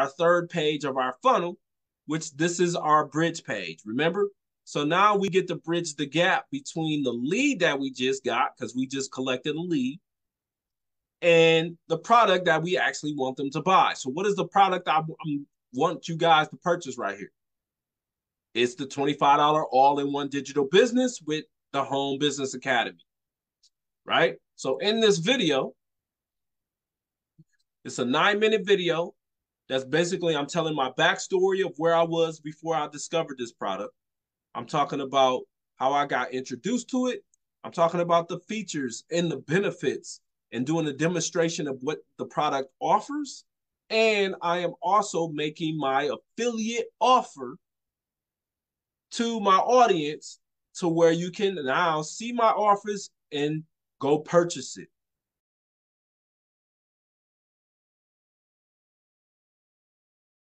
our third page of our funnel, which this is our bridge page. Remember? So now we get to bridge the gap between the lead that we just got because we just collected a lead and the product that we actually want them to buy. So what is the product I, want you guys to purchase right here? It's the $25 all-in-one digital business with the Home Business Academy, right? So in this video, it's a nine-minute video that's basically I'm telling my backstory of where I was before I discovered this product. I'm talking about how I got introduced to it. I'm talking about the features and the benefits and doing a demonstration of what the product offers. And I am also making my affiliate offer to my audience to where you can now see my offers and go purchase it.